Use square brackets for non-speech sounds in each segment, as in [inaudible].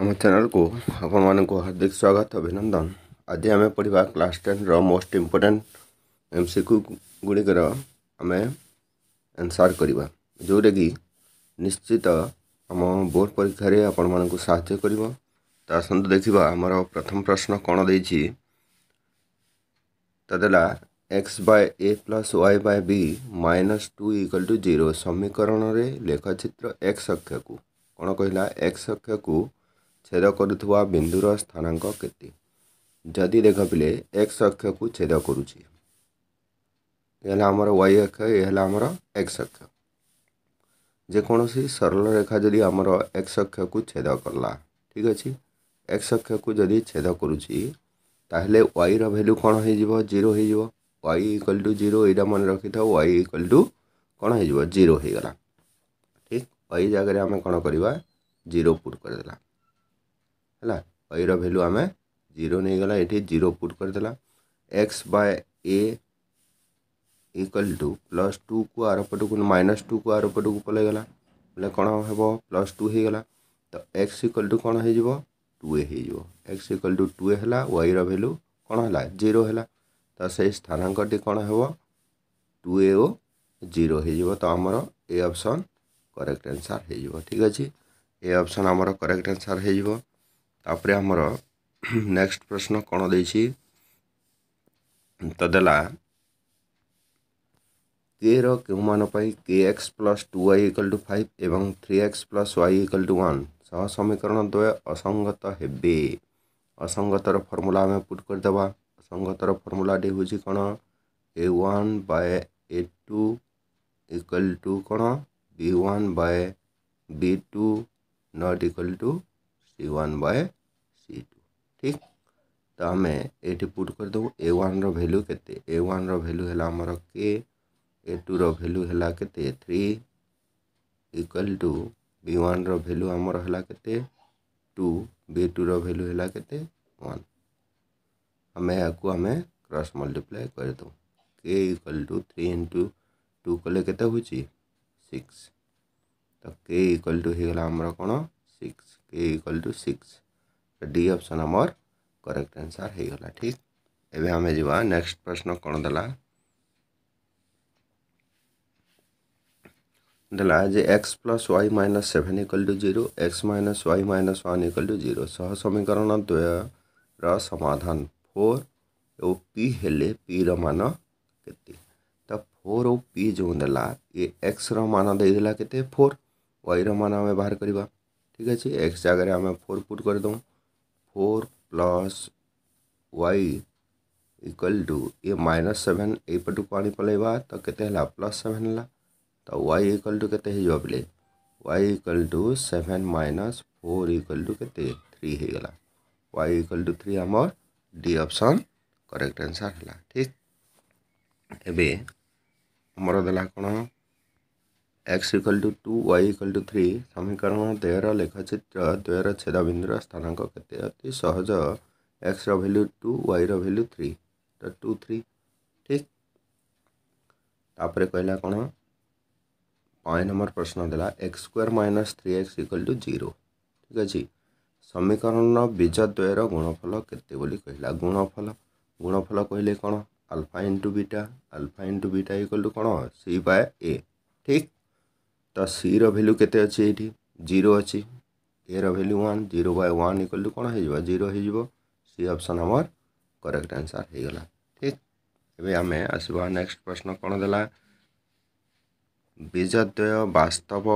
आम चेल को आपण मानक हार्दिक स्वागत अभिनंदन आज आम पढ़ा class ten most important M C गुड़िकर आम एनसर करवा जोटा कि निश्चित आम बोर्ड परीक्षा आपण मान सा देखा आमर प्रथम प्रश्न कौन दे X by A plus Y by B minus two equal to zero समीकरण में लेखचित्र एक्स अक्ष को कौन कहला एक्स अक्ष को ଛେଦ କରୁଥିବା ବିନ୍ଦୁର ସ୍ଥାନାଙ୍କ କେତେ ଯଦି ଦେଖ ପିଲେ ଏକ୍ସ ଅକ୍ଷକୁ ଛେଦ କରୁଛି ଏ ହେଲା ଆମର ୱାଇ ଅକ୍ଷ ଏ ହେଲା ଆମର ଏକ୍ସ ଅକ୍ଷ ଯେକୌଣସି ସରଳ ରେଖା ଯଦି ଆମର ଏକ୍ସ ଅକ୍ଷକୁ ଛେଦ କଲା ଠିକ୍ ଅଛି ଏକ୍ସ ଅକ୍ଷକୁ ଯଦି ଛେଦ କରୁଛି ତାହେଲେ ୱାଇର ଭ୍ୟାଲ୍ୟୁ କ'ଣ ହେଇଯିବ ଜିରୋ ହେଇଯିବ ୱାଇ ଇକ୍ୱାଲ୍ ଟୁ ଜିରୋ ଏଇଟା ମନେ ରଖିଥାଉ ୱାଇ ଇକ୍ୱାଲ୍ ଟୁ କ'ଣ ହେଇଯିବ ଜିରୋ ହେଇଗଲା ଠିକ୍ ୱାଇ ଜାଗାରେ ଆମେ କ'ଣ କରିବା ଜିରୋ ପୁଟ୍ କରିଦେଲା ହେଲା ୱାଇର ଭ୍ୟାଲ୍ୟୁ ଆମେ ଜିରୋ ନେଇଗଲା ଏଠି ଜିରୋ ପୁଟ୍ କରିଦେଲା X by A equal to plus ଟୁକୁ ଆର ପଟକୁ ମାଇନସ୍ ଟୁକୁ ଆର ପଟକୁ ପଳାଇଗଲା ବୋଲେ କ'ଣ ହେବ ପ୍ଲସ୍ ଟୁ ହେଇଗଲା ତ ଏକ୍ସ ଇକ୍ୱାଲ୍ ଟୁ କ'ଣ ହେଇଯିବ ଟୁ ଏ ହେଇଯିବ X equal to two A ହେଲା ୱାଇର ଭ୍ୟାଲ୍ୟୁ କ'ଣ ହେଲା ଜିରୋ ହେଲା ତ ସେଇ ସ୍ଥାନାଙ୍କଟି କ'ଣ ହେବ ଟୁ ଏ ଓ ଜିରୋ ହେଇଯିବ ତ ଆମର ଏ ଅପସନ୍ କରେକ୍ଟ ଆନ୍ସର୍ ହେଇଯିବ ଠିକ୍ ଅଛି ଏ ଅପସନ୍ ଆମର କରେକ୍ଟ ଆନ୍ସର୍ ହେଇଯିବ तापर आमर नेक्स्ट प्रश्न कौन दे तो देला के रो मानपाई के X plus two Y equal to five एवं three X plus Y equal to one सह समीकरण द्वय असंगत है असंगतर फर्मूला आम पुट करदे असंगतर फर्मूलाटे हूँ कौन A one by A two equal to कौन B one by B two not equal to C one by C two ठीक तो आम ये पुट करदेव ए वन रैल्यू के वन रैल्यू है के ए टू रैल्यू है के three equal to b one value आमर है टू बी टू रैल्यू है के आम यू आम क्रस मल्टीप्लाए करद के equal to three into two कले के सिक्स तो के इक्वाल टू होगा आमर कौन six equal to six D option आम करेक्ट आंसर हो गला ठीक एवं आम जावा नेक्स्ट प्रश्न कौन देला देला जे x plus y minus seven equal to zero x minus y minus one equal to zero सह समीकरण द्वय समाधान फोर ओ पी हेले पी रान के तो फोर ओ पी जो देला ये एक्स रान देदेला के फोर वाई रान आम बाहर करवा ठीक है एक्स जगह আমি फोर पुट कर दूँ four plus y equal to ये माइनस सेभेन यू पानी पलैवा तो के प्लस सेभेन है तो वाई इक्वल टू के बोले y equal to seven minus four equal to के थ्री गला वाई इक्वल टू थ्री आम डी ऑप्शन करेक्ट आंसर है ठीक एवं आमर दे कौन x equal to two y equal to three ସମୀକରଣ ଦେହର ଲେଖଚିତ୍ର ଦ୍ୱୟର ଛେଦବିନ୍ଦୁର ସ୍ଥାନାଙ୍କ କେତେ ଅତି ସହଜ ଏକ୍ସର ଭ୍ୟାଲ୍ୟୁ ଟୁ ୱାଇର ଭ୍ୟାଲ୍ୟୁ ଥ୍ରୀ ତ ଟୁ ଥ୍ରୀ ଠିକ୍ ତାପରେ କହିଲା କ'ଣ ପାଞ୍ଚ ନମ୍ବର ପ୍ରଶ୍ନ ଦେଲା x square minus three x equal to zero ଠିକ୍ ଅଛି ସମୀକରଣର ବୀଜ ଦ୍ୱୟର ଗୁଣଫଳ କେତେ ବୋଲି କହିଲା ଗୁଣଫଳ ଗୁଣଫଳ କହିଲେ କ'ଣ alpha into beta alpha into beta equal to କ'ଣ ସି ବାଏ ଏ ଠିକ୍ तो सी रैल्यू के जीरो अच्छी a value one zero by one equal कौन हो जीरो सी अपसन आम करेक्ट आंसर हो गला ठीक एवं आम आसवा नेक्स्ट प्रश्न कौन देला बीजद्वय बास्तव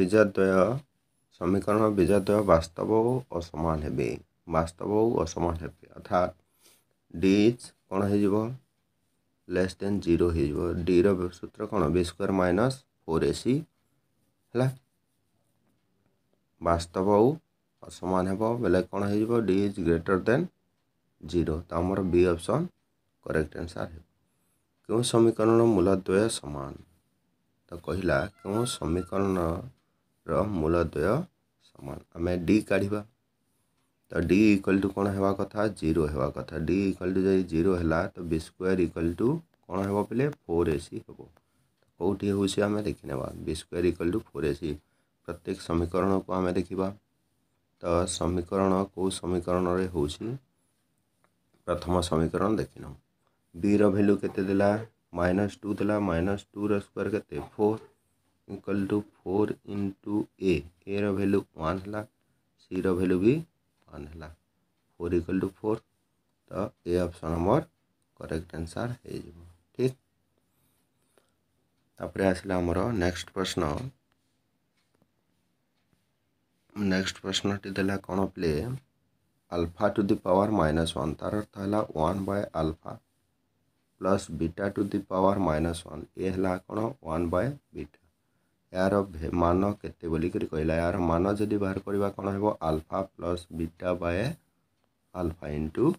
बीजद्वय समीकरण बीजद्वय बास्तव असमान है बास्तव असमान अर्थात डीज कौन हो ଲେସ୍ ଦେନ୍ ଜିରୋ ହେଇଯିବ ଡିର ସୂତ୍ର କ'ଣ b square minus four a c ହେଲା ବାସ୍ତବ ଆଉ ଅସମାନ ହେବ ବେଲେ କ'ଣ ହେଇଯିବ D is greater than zero ତ ଆମର ବି ଅପସନ୍ କରେକ୍ଟ ଆନ୍ସର୍ ହେବ କେଉଁ ସମୀକରଣ ମୂଳଦ୍ୱୟ ସମାନ ତ କହିଲା କେଉଁ ସମୀକରଣର ମୂଳଦ୍ୱୟ ସମାନ ଆମେ ଡି କାଢ଼ିବା तो डी इक्वल टू कौन होगा कथा जीरो होगा कथा डी इक्वाल टू जब जीरो है तो बी स्क्वयर इक्वल टू कौन है पहले फोर एसी हे कौटी हूँ होमें देखने b square equal to four a c प्रत्येक समीकरण को आम देखा तो समीकरण कौ समीकरण हो प्रथम समीकरण देखे बी रैल्यू के माइनस टू दे माइनस टू के four equal to four into a a value वाला सी रैल्यू भी वन है फोर इक्वल टू फोर तो ये अपसन आमर करेक्ट आंसर हो ठीक आसला आमर नेक्स्ट प्रश्न नेक्स्ट प्रश्न टी कौन play alpha to the power minus one तार अर्थ है one by alpha plus beta to the power minus one ए कौन वन बाय बीटा ଏହାର ମାନ କେତେ ବୋଲିକରି କହିଲା ଏହାର ମାନ ଯଦି ବାହାର କରିବା କ'ଣ ହେବ alpha plus beta by alpha into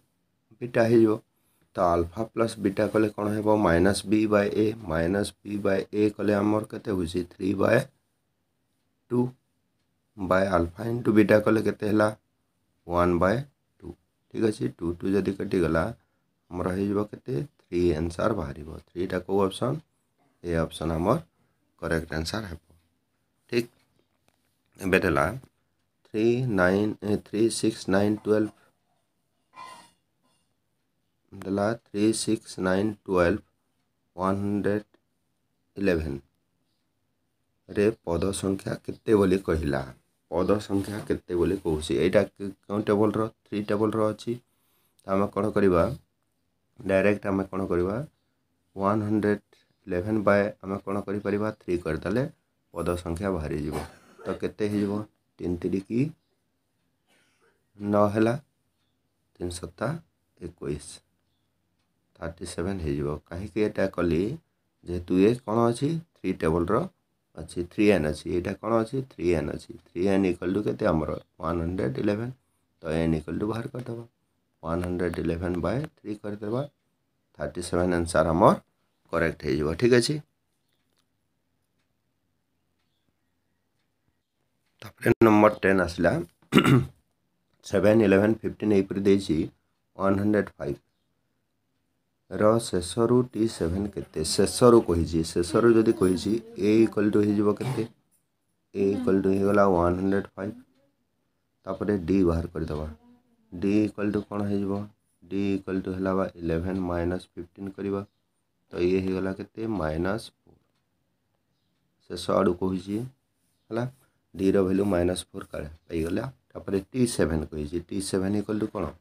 beta ହେଇଯିବ ତ ଆଲଫା ପ୍ଲସ୍ ବିଟା କଲେ କ'ଣ ହେବ minus b by a minus b by a କଲେ ଆମର କେତେ ହେଉଛି three by two by alpha into beta କଲେ କେତେ ହେଲା ୱାନ୍ ବାଏ ଟୁ ଠିକ୍ ଅଛି ଟୁ ଟୁ ଯଦି କଟିଗଲା ଆମର ହେଇଯିବ କେତେ ଥ୍ରୀ ଆନ୍ସର୍ ବାହାରିବ ଥ୍ରୀଟା କେଉଁ ଅପସନ୍ ଏ ଅପସନ୍ ଆମର करेक्ट आंसर है ठीक बेटला three nine three six nine twelve बेटला three six nine twelve one hundred eleven रे पद संख्या केते बोली कहला পদ সংখ্যা কেতে বলে टेबल এইটা কেউ টেবলর থ্রি টেবলর অছি আমি কোণ করা ডাইরেক্ট আমি কোণ করা ওয়ান হন্ড্রেড ଇଲେଭେନ୍ ବାଏ ଆମେ କ'ଣ କରିପାରିବା ଥ୍ରୀ କରିଦେଲେ ପଦ ସଂଖ୍ୟା ବାହାରିଯିବ ତ କେତେ ହେଇଯିବ ତିନି ତିରିକି ନଅ ହେଲା ତିନି ସପ୍ତାହ ଏକୋଇଶ ଥାର୍ଟି ସେଭେନ୍ ହେଇଯିବ କାହିଁକି ଏଇଟା କଲି ଯେହେତୁ ଏ କ'ଣ ଅଛି ଥ୍ରୀ ଟେବଲ୍ର ଅଛି ଥ୍ରୀ ଏନ୍ ଅଛି ଏଇଟା କ'ଣ ଅଛି ଥ୍ରୀ ଏନ୍ ଅଛି ଥ୍ରୀ ଏନ୍ ଇକ୍ୱାଲ୍ ଟୁ କେତେ ଆମର ୱାନ୍ ହଣ୍ଡ୍ରେଡ଼ ଇଲେଭେନ୍ ତ ଏନ୍ ଇକ୍ୱାଲ୍ ଟୁ ବାହାର କରିଦେବା one hundred eleven by three କରିଦେବା ଥାର୍ଟି ସେଭେନ୍ ଆନ୍ସର୍ ଆମର କରେକ୍ଟ ହେଇଯିବ ଠିକ୍ ଅଛି ତାପରେ ନମ୍ବର ଟେନ୍ ଆସିଲା ସେଭେନ୍ ଇଲେଭେନ୍ ଫିଫ୍ଟିନ୍ ଏହିପରି ଦେଇଛି ୱାନ୍ ହଣ୍ଡ୍ରେଡ଼ ଫାଇଭ୍ ର ଶେଷରୁ ଟି ସେଭେନ୍ କେତେ ଶେଷରୁ କହିଛି ଶେଷରୁ ଯଦି କହିଛି ଏ ଇକ୍ୱାଲ୍ ଟୁ ହେଇଯିବ କେତେ ଏ ଇକ୍ୱାଲ୍ ଟୁ ହେଇଗଲା ୱାନ୍ ହଣ୍ଡ୍ରେଡ଼ ଫାଇଭ୍ ତାପରେ ଡି ବାହାର କରିଦେବା ଡି ଇକ୍ୱାଲ୍ ଟୁ କ'ଣ ହେଇଯିବ ଡି ଇକ୍ୱାଲ୍ ଟୁ ହେଲା ବା ଇଲେଭେନ୍ ମାଇନସ୍ ଫିଫ୍ଟିନ୍ କରିବା तो ये गला के माइनस फोर शेष आड़ कही डी रैल्यू माइनस फोर कालापर टी सेवेन कही टी सेवेन इक्वल टू कौन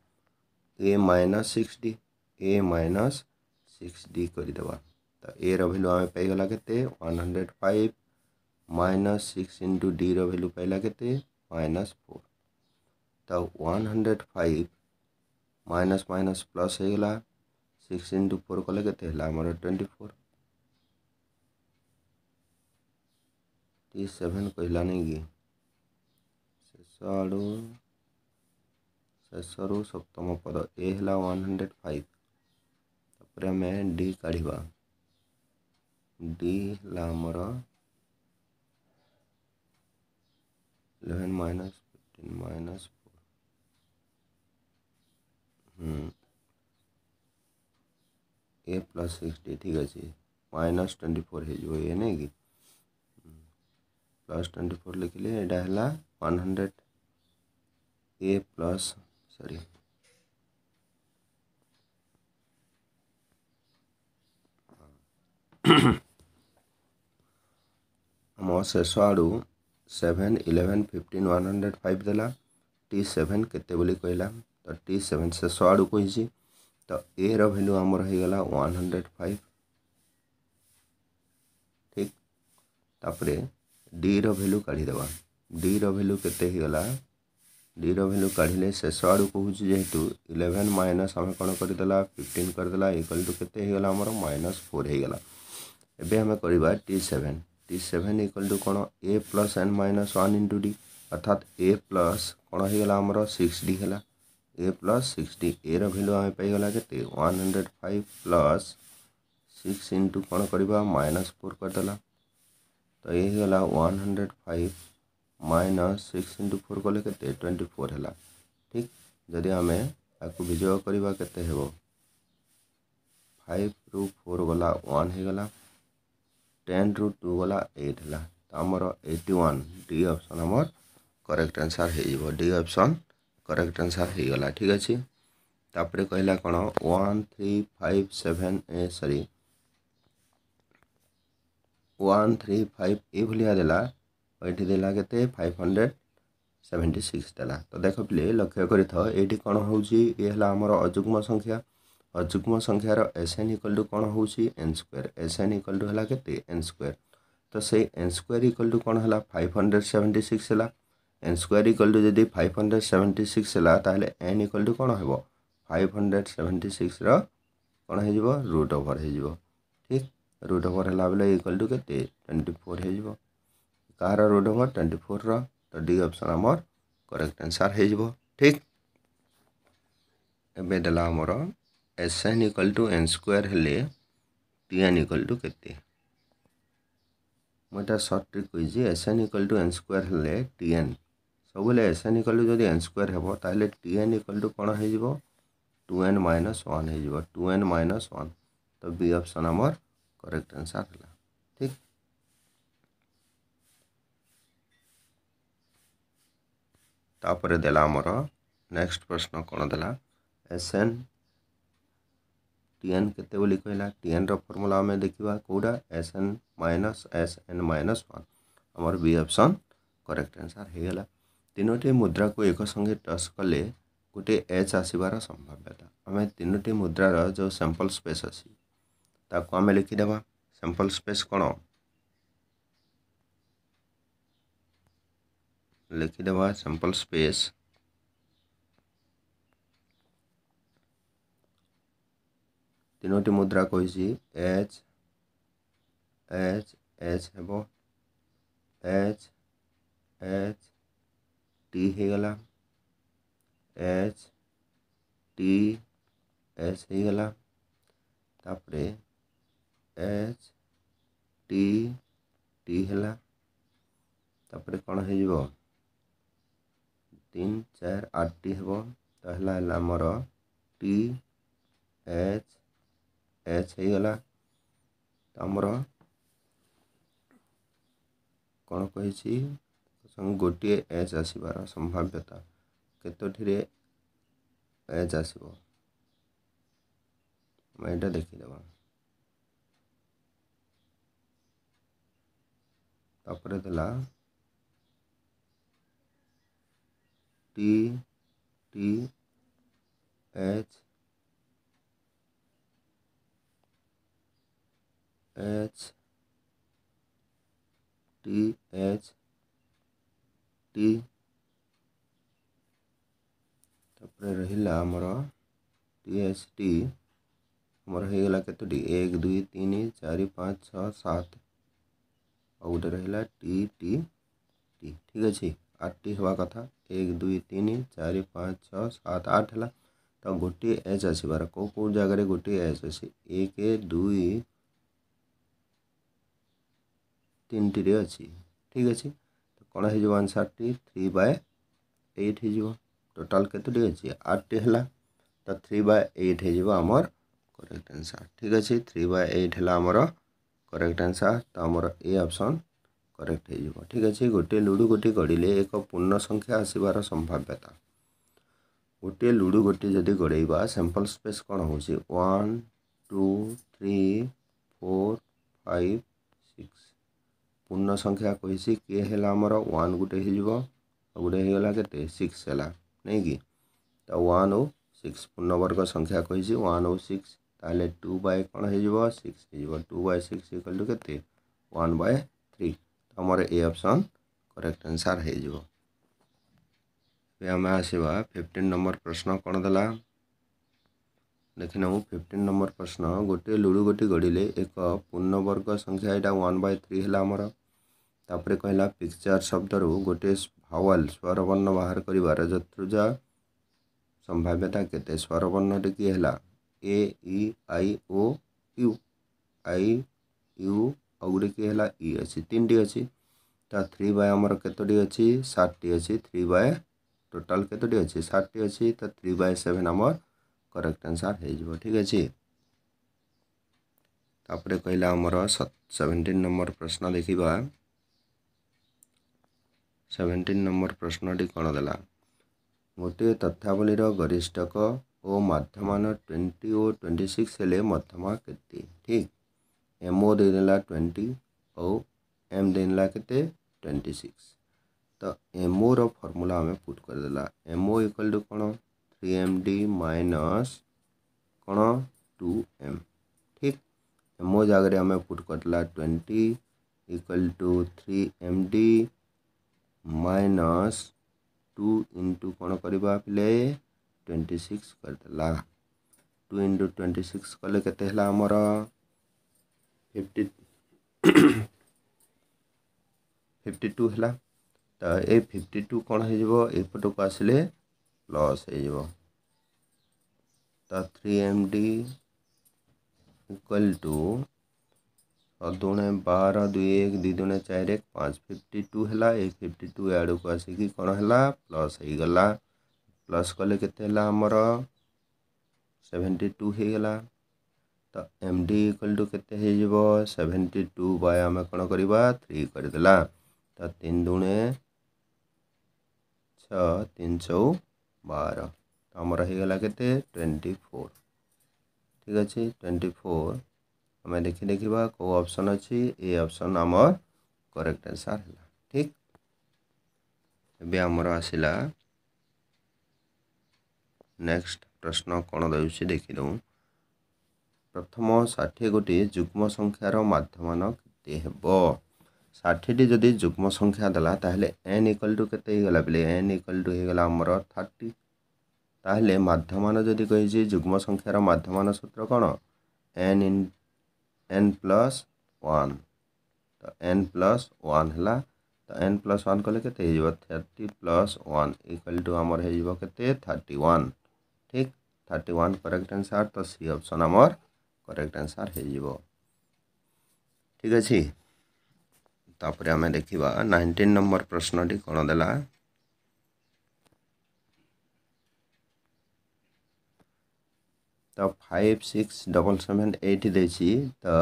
a minus six d a minus six d करदे तो ए रैल्यू आम पाईला के hundred five minus six into d value पाइला के माइनस फोर तो one hundred five minus minus plus होगा सिक्स इंटू फोर कले के ट्वेंटी फोर टी सेभेन कहलानी कि शेष आड़ शेष रु सप्तम पद ए है वन हंड्रेड फाइव तापर आम डी काढ़ eleven minus fifteen minus four a plus sixty ठीक है माइनस ट्वेंटी फोर हो कि प्लस ट्वेंटी फोर लिखिले यहाँ है वन हंड्रेड ए प्लस सरी आम शेष आड़ seven eleven fifteen one hundred five देला टी सेवेन के कहला तो टी सेवेन शेष आड़ कही तो ए भैल्यू आमर होगा वन हंड्रेड फाइव ठीक तापर डी रैल्यू काढ़ीदेवा डी रैल्यू के डी रैल्यू काढ़ले शेष आड़ कहूँ जेहेतु इलेवेन माइनस आम कौन करदे फिफ्टन करदे इक्वाल टू केमर माइनस फोर होगा एवं आम करवा t seven t seven equal to कौन a plus n minus one into d अर्थात ए प्लस कौन होगा आमर सिक्स डी है ଏ ପ୍ଲସ୍ ସିକ୍ସଟି ଏର ଭ୍ୟାଲ୍ୟୁ ଆମେ ପାଇଗଲା କେତେ one hundred five plus six into କ'ଣ କରିବା ମାଇନସ୍ ଫୋର୍ କରିଦେଲା ତ ଏ ହେଇଗଲା one hundred five minus six into four କଲେ କେତେ ଟ୍ୱେଣ୍ଟି ଫୋର୍ ହେଲା ଠିକ୍ ଯଦି ଆମେ ତାକୁ ବିଯୋଗ କରିବା କେତେ ହେବ ଫାଇଭ୍ରୁ ଫୋର୍ ଗଲା ୱାନ୍ ହେଇଗଲା ଟେନ୍ରୁ ଟୁ ଗଲା ଏଇଟ୍ ହେଲା ତ ଆମର ଏଇଟି ୱାନ୍ ଡି ଅପସନ୍ ଆମର କରେକ୍ଟ ଆନ୍ସର୍ ହେଇଯିବ ଡି ଅପସନ୍ କରେକ୍ଟ ଆନ୍ସର୍ ହୋଇଗଲା ଠିକ୍ ଅଛି ତାପରେ କହିଲା କ'ଣ one three five seven sorry one three five ଏଇଭଳିଆ ଦେଲା ଏଇଠି ଦେଲା କେତେ ଫାଇଭ୍ ହଣ୍ଡ୍ରେଡ଼ ସେଭେଣ୍ଟି ସିକ୍ସ ଦେଲା ତ ଦେଖ ପିଲେ ଲକ୍ଷ୍ୟ କରିଥାଅ ଏଇଠି କ'ଣ ହେଉଛି ଇଏ ହେଲା ଆମର ଅଯୁଗ୍ମ ସଂଖ୍ୟା ଅଯୁଗ୍ମ ସଂଖ୍ୟାର ଏସ୍ ଏନ୍ ଇକ୍ୱାଲ୍ ଟୁ କ'ଣ ହେଉଛି n square s n equal to ହେଲା କେତେ ଏନ୍ ସ୍କୋୟାର୍ ତ ସେଇ ଏନ୍ ସ୍କୋୟାର୍ ଇକ୍ୱାଲ୍ ଟୁ କ'ଣ ହେଲା ଫାଇଭ୍ ହଣ୍ଡ୍ରେଡ଼ ସେଭେଣ୍ଟି ସିକ୍ସ ହେଲା ଏନ୍ ସ୍କୋୟାର୍ ଇକ୍ୱାଲ୍ ଟୁ ଯଦି ଫାଇଭ୍ ହଣ୍ଡ୍ରେଡ଼ ସେଭେଣ୍ଟି ସିକ୍ସ ହେଲା ତାହେଲେ ଏନ୍ ଇକ୍ୱାଲ୍ ଟୁ କ'ଣ ହେବ ଫାଇଭ୍ ହଣ୍ଡ୍ରେଡ଼ ସେଭେଣ୍ଟି ସିକ୍ସର କ'ଣ ହେଇଯିବ ରୁଟ୍ ଓଭର୍ ହେଇଯିବ ଠିକ୍ ରୁଟ୍ ଓଭର୍ ହେଲା ବେଳେ ଇକ୍ୱାଲ୍ ଟୁ କେତେ ଟ୍ୱେଣ୍ଟି ଫୋର୍ ହେଇଯିବ କାହାର ରୁଟ୍ ଓଭର୍ ଟ୍ୱେଣ୍ଟି ଫୋର୍ର ତ ଡି ଅପ୍ସନ୍ ଆମର କରେକ୍ଟ ଆନ୍ସର୍ ହେଇଯିବ ଠିକ୍ ଏବେ ଦେଲା ଆମର s n equal to n square ହେଲେ ଟି ଏନ୍ ଇକ୍ୱାଲ୍ ଟୁ କେତେ ମୁଁ ଏଇଟା ସର୍ଟ ଟ୍ରିକ୍ କହିଛି s n equal to n square ହେଲେ ଟି ଏନ୍ सब एस एन इक्वल टू जो एन स्क्वयर हे तो टीएन इक्वाल टू कौन हो टू एन माइनस वन हो टू एन माइनस वन तो बी अपसन आम करेक्ट आंसर है ठीक तापर देर नेक्स्ट प्रश्न कौन देला एस एन टीएन के कहला टीएन रमुला आम देखा कौटा s n minus s n minus one आमर बी अपसन करेक्ट आंसर होगा ତିନୋଟି ମୁଦ୍ରାକୁ ଏକ ସଙ୍ଗେ ଟସ୍ କଲେ ଗୋଟିଏ ଏଚ୍ ଆସିବାର ସମ୍ଭାବ୍ୟତା ଆମେ ତିନୋଟି ମୁଦ୍ରାର ଯେଉଁ ସାମ୍ପଲ୍ ସ୍ପେସ୍ ଅଛି ତାକୁ ଆମେ ଲେଖିଦେବା ସାମ୍ପଲ୍ ସ୍ପେସ୍ କ'ଣ लिखिदेवा सैंपल स्पेस तीनोटी मुद्रा कही एच एच एच हे एच एच टी होगा एच टी एच होगा তারপরে এচ টি টি হেলা তারপরে কোণ হয়ে যাব তিন চার আট টি হব তো হেলা হেলা আমার টি এচ এচ হয়ে গলা তো আমার কোণ কইছি गोटे एच आसवर संभाव्यता कतोटी एज आसब यहाँ देखीद T H H T H fifty तपर T S T आमर हो गला कत एक दुई तीन चार पाँच छः सात आ गए रहा टी टी टी ठीक अच्छे आठ टी हवा कथा एक दुई तीन चार पाँच छः सात आठ है तो गोटे एच आस आसबार कौ कौ जगार गोटे एच अच्छे एक दुई तीन टी अच्छी ठीक अच्छे कौन हो आंसर टी थ्री बाय एट हो टोटाल के आठ टी है तो थ्री बाय एट होमर करेक्ट आंसर ठीक अच्छे थ्री बाय एट है आमर करेक्ट आंसर तो आमर ए ऑप्शन करेक्ट हो ठीक अच्छे गोटे लुडु गोटे गढ़ले एक पूर्ण संख्या आसवर संभाव्यता गोटे लुडु गोटे जदि गड़ेबा सैंपल स्पेस कौन हो two three four five six ପୂର୍ଣ୍ଣ ସଂଖ୍ୟା କହିଛି କିଏ ହେଲା ଆମର ୱାନ୍ ଗୋଟେ ହେଇଯିବ ଆଉ ଗୋଟେ ହେଇଗଲା କେତେ ସିକ୍ସ ହେଲା ନାଇଁ କି ତ ୱାନ୍ ଓ ସିକ୍ସ ପୂର୍ଣ୍ଣବର୍ଗ ସଂଖ୍ୟା କହିଛି ୱାନ୍ ଓ ସିକ୍ସ ତାହେଲେ ଟୁ ବାଇ କ'ଣ ହେଇଯିବ ସିକ୍ସ ହେଇଯିବ two by six equal to କେତେ ୱାନ୍ ବାଇ ଥ୍ରୀ ଆମର ଏ ଅପସନ୍ କରେକ୍ଟ ଆନ୍ସର୍ ହେଇଯିବ ଏବେ ଆମେ ଆସିବା ଫିଫ୍ଟିନ୍ ନମ୍ବର ପ୍ରଶ୍ନ କ'ଣ ଦେଲା देखे नमु फिफ्टन नंबर प्रश्न गोटे लुड़ू गोटी गढ़ले एक पूर्णवर्ग संख्या यहाँ वन बै थ्री है कहला पिक्चर शब्द शब्दर गोटे भावल स्वरवर्ण बाहर कर संभाव्यता के स्वरवर्ण टे किए ए आई ओ यू आई यू आ गुड़े किए है इन टी अच्छी तो थ्री बाय आमर कतोटी अच्छी सात टी अच्छी थ्री बाय टोटाल कतोटी अच्छी सात टी अच्छी तो थ्री बाय सेवेन आमर करेक्ट आंसर हो ठीक अच्छे तापर कहला आमर सेवेन्टीन नंबर प्रश्न देखा सेवेन्टीन नंबर प्रश्नटी कौन देला ଗୋଟିଏ ତଥ୍ୟାବଳୀର ଗରିଷ୍ଠକ ଓ ମଧ୍ୟମାନ ଟ୍ୱେଣ୍ଟି ଓ ଟ୍ୱେଣ୍ଟି ସିକ୍ସ ହେଲେ ମଧ୍ୟମା କେତେ ଠିକ୍ ଏମ୍ ଓ ଦେଇଦେଲା ଟ୍ୱେଣ୍ଟି ଓ ଏମ୍ ଦେଇଦେଲା କେତେ ଟ୍ୱେଣ୍ଟି ସିକ୍ସ ତ ଏମ୍ଓର ଫର୍ମୁଲା ଆମେ ପୁଟ୍ କରିଦେଲା ଏମ୍ଓ ଇକ୍ୱାଲ୍ ଟୁ କ'ଣ थ्री एम डी माइनस କ'ଣ ଟୁ ଏମ୍ ଠିକ୍ ମୋ ଜାଗାରେ ଆମେ ପୁଟ୍ କରିଦେଲା twenty equal to three m d minus two into କ'ଣ କରିବା ପିଲେ ଟ୍ୱେଣ୍ଟି ସିକ୍ସ କରିଦେଲା ଟୁ ଇଣ୍ଟୁ ଟ୍ୱେଣ୍ଟି ସିକ୍ସ କଲେ କେତେ ହେଲା ଆମର ଫିଫ୍ଟି ଫିଫ୍ଟି ଟୁ ହେଲା ତ ଏ ଫିଫ୍ଟି ଟୁ କ'ଣ ହେଇଯିବ ଏପଟକୁ ଆସିଲେ লস হয়ে যাব তা থ্রি এম इक्वल टू और बार बारह दुई एक दुई दुणे चार एक पाँच फिफ्टी टू है एक फिफ्टी टू आड़ को आसिक कौन है प्लस हो गला प्लस कले के आमर सेवेन्टी टू हो गला तो एम डी इक्वल टू के सेवेन्टी टू बाय आम कौन करवा थ्री करदे तो तीन दुणे छः तीन सौ बारह तो आम रहीगला के ट्वेंटी फोर ঠিক আছে টোয়েন্টি ফোর আমি দেখি দেখিবা কেউ অপসন অছি এই অপসন আমার করেক্ট আনসার হল ঠিক এবে আমার আসিলা নেক্সট প্রশ্ন কোণ দেউছি দেখি দেউ প্রথম ষাঠিয়ে গোটি যুগ্ম সংখ্যার মাধ্যমান কেতে হব ষাঠিটি যদি ଯୁଗ୍ମ ସଂଖ୍ୟା ଦେଲା ତାହେଲେ ଏନ୍ ଇକ୍ୱାଲ୍ ଟୁ କେତେ ହେଇଗଲା ବେଲେ ଏନ୍ ଇକ୍ୱାଲ୍ ଟୁ ହେଇଗଲା ଆମର ଥାର୍ଟି ତାହେଲେ ମାଧ୍ୟମାନ ଯଦି କହିଛି ଯୁଗ୍ମ ସଂଖ୍ୟାର ମାଧ୍ୟମାନ ସୂତ୍ର କ'ଣ n in n plus one ତ ଏନ୍ ପ୍ଲସ୍ ୱାନ୍ ହେଲା ତ ଏନ୍ ପ୍ଲସ୍ ୱାନ୍ କଲେ କେତେ ହେଇଯିବ thirty plus one equal to ଆମର ହେଇଯିବ କେତେ ଥାର୍ଟି ୱାନ୍ ଠିକ୍ ଥାର୍ଟି ୱାନ୍ କରେକ୍ଟ ଆନ୍ସର୍ ତ ସି ଅପସନ୍ ଆମର କରେକ୍ଟ ଆନ୍ସର୍ ହେଇଯିବ ଠିକ୍ ଅଛି तापर आम देखा नाइनटीन नंबर प्रश्न टी कौन दे तो five six double seven eight दे तो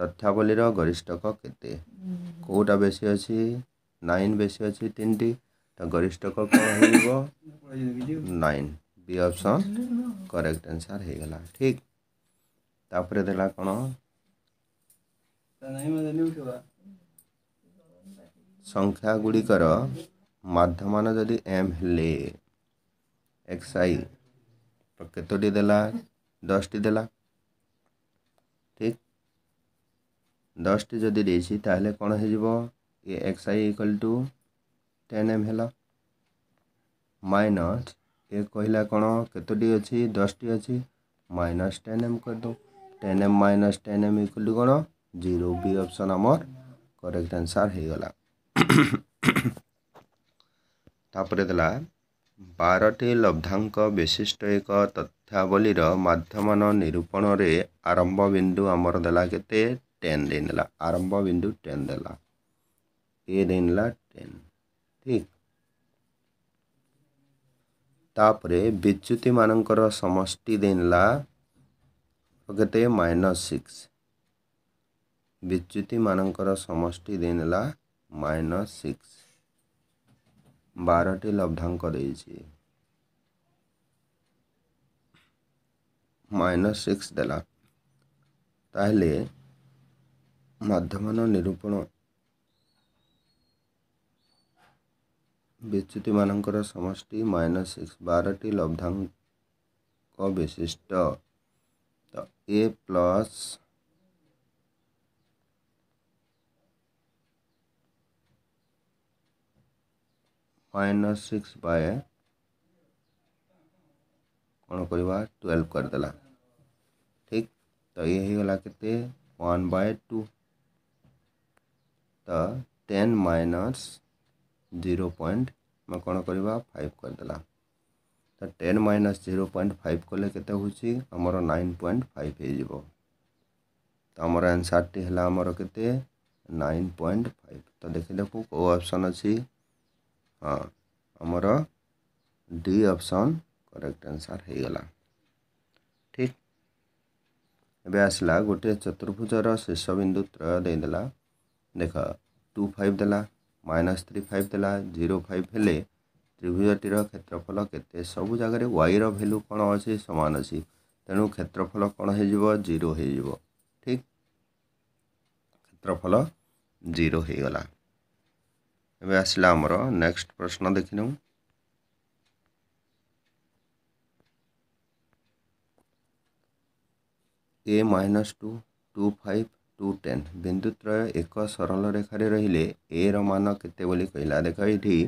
तथ्यावल गरीक के कौटा बेस अच्छी नाइन बेस अच्छी तीन टी तो गरीक nine B option correct answer हो गला ठीक तापर देला कौन ସଂଖ୍ୟାଗୁଡ଼ିକର ମାଧ୍ୟମାନ ଯଦି ଏମ୍ ହେଲେ ଏକ୍ସ ଆଇ କେତୋଟି ଦେଲା ଦଶଟି ଦେଲା ଠିକ୍ ଦଶଟି ଯଦି ଦେଇଛି ତାହେଲେ କ'ଣ ହେଇଯିବ a x i equal to ten m ହେଲା ମାଇନସ୍ ଏ କହିଲା କ'ଣ କେତୋଟି ଅଛି ଦଶଟି ଅଛି ମାଇନସ୍ ଟେନ୍ ଏମ୍ କରିଦେଉ ten m minus ten m equal to कौन जीरो बी ऑप्शन आमर करेक्ट आंसर हो गला [coughs] ତାପରେ ଦେଲା ବାରଟି ଲବ୍ଧାଙ୍କ ବିଶିଷ୍ଟ ଏକ ତଥ୍ୟାବଳୀର ମାଧ୍ୟମାନ ନିରୂପଣରେ ଆରମ୍ଭ ବିନ୍ଦୁ ଆମର ଦେଲା କେତେ ଟେନ୍ ଦେଇନେଲା ଆରମ୍ଭ ବିନ୍ଦୁ ଟେନ୍ ଦେଲା ଏ ଦେଇନେଲା ଟେନ୍ ଠିକ୍ ତାପରେ ବିଚ୍ୟୁତିମାନଙ୍କର ସମଷ୍ଟି ଦେଇନେଲା କେତେ ମାଇନସ୍ ସିକ୍ସ ବିଚ୍ୟୁତିମାନଙ୍କର ସମଷ୍ଟି ଦେଇନେଲା মাইনাস সিক্স বারোটি লব্ধাঙ্ক রয়েছে মাইনাস সিক্স দেলা তাহলে মাধ্যমান নিরূপণ ବିଚ୍ୟୁତି ମାନଙ୍କର ସମଷ୍ଟି ମାଇନସ୍ ସିକ୍ସ ବାରଟି ଲବ୍ଧାଙ୍କ ବିଶିଷ୍ଟ ତ a plus minus six by कौन कर ट्वेल्व करदे ठीक तो ये होगा के बाय टू तो टेन माइनस जीरो पॉइंट में कौन कर फाइव करदे तो ten minus zero point five कले के आमर नाइन पॉइंट फाइव हो आमर आंसर टी है केइन पॉइंट फाइव तो देखी देखो कौ अपसन अच्छी ହଁ ଆମର ଡି ଅପସନ୍ କରେକ୍ଟ ଆନ୍ସର୍ ହେଇଗଲା ଠିକ୍ ଏବେ ଆସିଲା ଗୋଟିଏ ଚତୁର୍ଭୁଜର ଶେଷ ବିନ୍ଦୁ ତ୍ରୟ ଦେଇଦେଲା ଦେଖ ଟୁ ଫାଇଭ୍ ଦେଲା ମାଇନସ୍ ଥ୍ରୀ ଫାଇଭ୍ ଦେଲା ଜିରୋ ଫାଇଭ୍ ହେଲେ ତ୍ରିଭୁଜଟିର କ୍ଷେତ୍ରଫଳ କେତେ ସବୁ ଜାଗାରେ ୱାଇର ଭ୍ୟାଲ୍ୟୁ କ'ଣ ଅଛି ସମାନ ଅଛି ତେଣୁ କ୍ଷେତ୍ରଫଳ କ'ଣ ହେଇଯିବ ଜିରୋ ହେଇଯିବ ଠିକ୍ କ୍ଷେତ୍ରଫଳ ଜିରୋ ହେଇଗଲା ଏବେ ଆସିଲା ଆମର ନେକ୍ସଟ ପ୍ରଶ୍ନ ଦେଖିନେଉ a minus two two five two ten ବିନ୍ଦୁତ୍ରୟ ଏକ ସରଳ ରେଖାରେ ରହିଲେ ଏର ମାନ କେତେ ବୋଲି କହିଲା ଦେଖ ଏଇଠି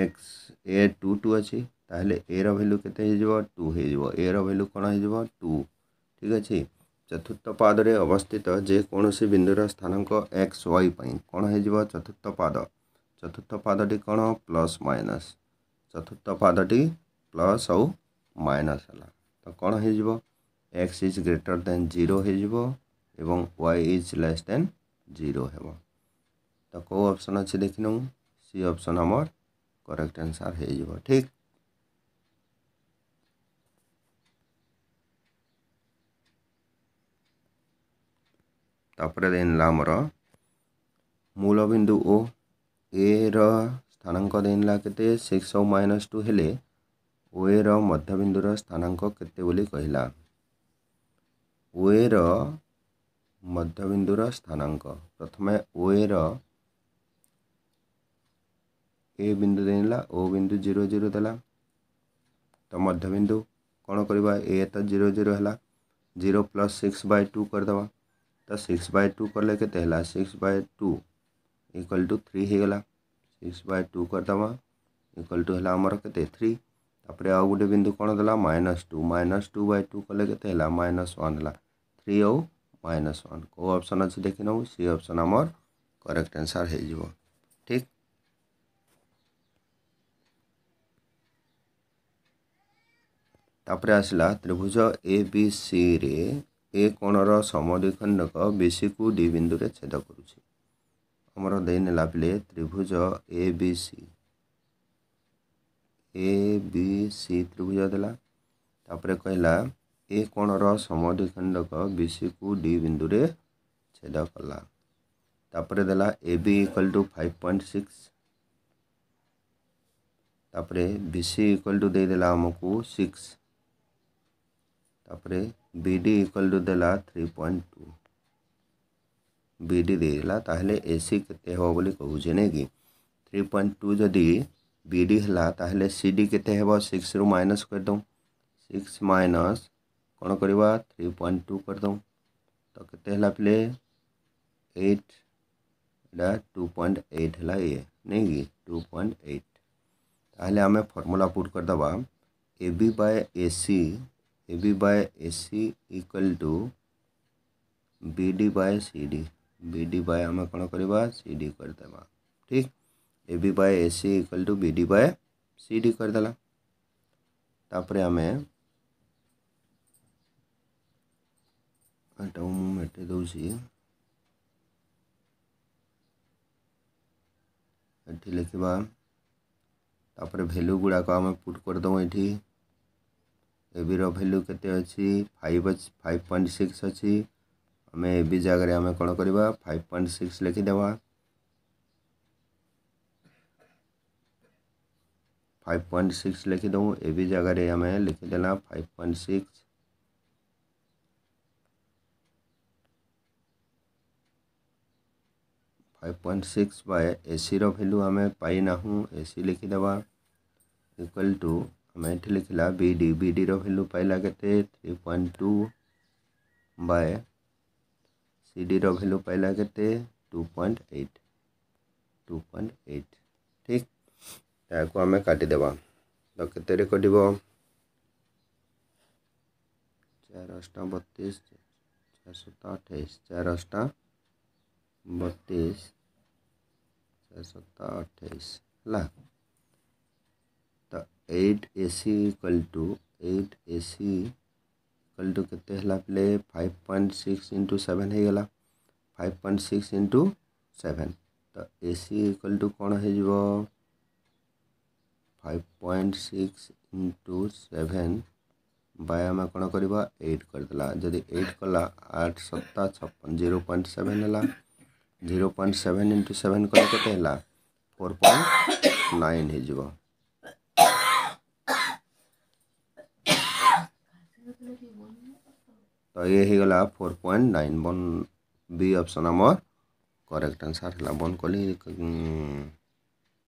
ଏକ୍ସ ଏ ଟୁ ଟୁ ଅଛି ତାହେଲେ ଏର ଭ୍ୟାଲ୍ୟୁ କେତେ ହେଇଯିବ ଟୁ ହେଇଯିବ ଏର ଭ୍ୟାଲ୍ୟୁ କ'ଣ ହେଇଯିବ ଟୁ ଠିକ୍ ଅଛି ଚତୁର୍ଥ ପାଦରେ ଅବସ୍ଥିତ ଯେକୌଣସି ବିନ୍ଦୁର ସ୍ଥାନାଙ୍କ ଏକ୍ସ ୱାଇ ପାଇଁ କ'ଣ ହେଇଯିବ ଚତୁର୍ଥ ପାଦ ଚତୁର୍ଥ ପାଦଟି କ'ଣ ପ୍ଲସ୍ ମାଇନସ୍ ଚତୁର୍ଥ ପାଦଟି ପ୍ଲସ୍ ଆଉ ମାଇନସ୍ ହେଲା ତ କ'ଣ ହେଇଯିବ x is greater than zero ହେଇଯିବ ଏବଂ y is less than zero ହେବ ତ କେଉଁ ଅପସନ୍ ଅଛି ଦେଖିନେଉ ସି ଅପସନ୍ ଆମର କରେକ୍ଟ ଆନ୍ସର୍ ହେଇଯିବ ଠିକ୍ ତାପରେ ଦେଲା ଆମର ମୂଳବିନ୍ଦୁ ଓ ଏର ସ୍ଥାନାଙ୍କ ଦେଇନେଲା କେତେ ସିକ୍ସ ଆଉ ମାଇନସ୍ ଟୁ ହେଲେ ଓଏର ମଧ୍ୟବିନ୍ଦୁର ସ୍ଥାନାଙ୍କ କେତେ ବୋଲି କହିଲା ଓଏର ମଧ୍ୟବିନ୍ଦୁର ସ୍ଥାନାଙ୍କ ପ୍ରଥମେ ଓଏର ଏ ବିନ୍ଦୁ ଦେଇନେଲା ଓ ବିନ୍ଦୁ ଜିରୋ ଜିରୋ ଦେଲା ତ ମଧ୍ୟବିନ୍ଦୁ କ'ଣ କରିବା ଏ ତ ଜିରୋ ଜିରୋ ହେଲା zero plus six by two କରିଦେବା ତ ସିକ୍ସ ବାଇ ଟୁ କଲେ କେତେ ହେଲା six by two equal to three ହେଇଗଲା ସିକ୍ସ ବାଇ ଟୁ କରିଦେବା ଇକ୍ୱାଲ୍ ଟୁ ହେଲା ଆମର କେତେ ଥ୍ରୀ ତାପରେ ଆଉ ଗୋଟେ ବିନ୍ଦୁ କ'ଣ ଦେଲା minus two minus two by two କଲେ କେତେ ହେଲା ମାଇନସ୍ ୱାନ୍ ହେଲା ଥ୍ରୀ ଆଉ ମାଇନସ୍ ୱାନ୍ କେଉଁ ଅପସନ୍ ଅଛି ଦେଖିନେବୁ ସି ଅପସନ୍ ଆମର କରେକ୍ଟ ଆନ୍ସର୍ ହେଇଯିବ ଠିକ୍ ତାପରେ ଆସିଲା ତ୍ରିଭୁଜ ଏ ବି ସିରେ ଏ କୋଣର ସମଦ୍ୱିଖଣ୍ଡକ ବିସିକୁ ଡି ବିନ୍ଦୁରେ ଛେଦ କରୁଛି आमर देनेला पे त्रिभुज A B C A B C त्रिभुज देपर कहला ए कोणर समिखंडक बी सी को डी बिंदु छेद कला तापर देला A B equal to five point six तापर बी सी इक्वल टू देदेला आमको सिक्स तापर बी डी इक्वल टू देला थ्री पॉइंट टू बीडी देला ताहले एसी केते हो बोली कहू जेने कि 3.2 जदी बीडी हला ताहले सीडी केते हेबो 6 रु माइनस करद सिक्स माइनस कौन कोन थ्री पॉइंट टू करद तो केते हला प्ले 8 2.8 हला ये नहीं कि एट ताल आम फर्मुला पुट कर दबा AB by AC AB by AC equal to BD by CD B D by आम कौन करवा सी डी करदे ठीक A B by A C equal to B D by C D करदे तापर आम मेटे दौटी लिखा तापर भैल्यू गुड़ाक आम पुट करदे ये एर भैल्यू के फाइव अच्छी फाइव पॉइंट सिक्स अच्छी आम ए जगह आम कौन କ'ଣ फाइव पॉइंट सिक्स लिखिदे फाइव पॉइंट सिक्स लिखिद ए भी जगार आम लिखिदेला five point six five point six by AC value आम पाईना एसी लिखिदे इक्वल टू आम ये लिखला B D B D value पाइला के three point two by C D value पाइला के two point eight two point eight ठीक ताको आम काटिद तो के कटो चार अष्टा बतीस चार शत अठाई चार अष्टा बतीस चार शत अठाई है तो eight AC equal to eight AC equal to केते five point six into seven हो five point six into seven तो ए सी इक्वल टू कौन हो five point six into seven by आम कौन करवा एट करदेला जदि एट कला आठ सत्ता छप्पन जीरो पॉइंट सेवेन है zero point seven into seven कले के फोर पॉइंट नाइन हो ତ ଇଏ ହେଇଗଲା ଫୋର୍ ପଏଣ୍ଟ ନାଇନ୍ ବନ୍ ବି ଅପସନ୍ ଆମର କରେକ୍ଟ ଆନ୍ସର୍ ହେଲା ବନ୍ କଲି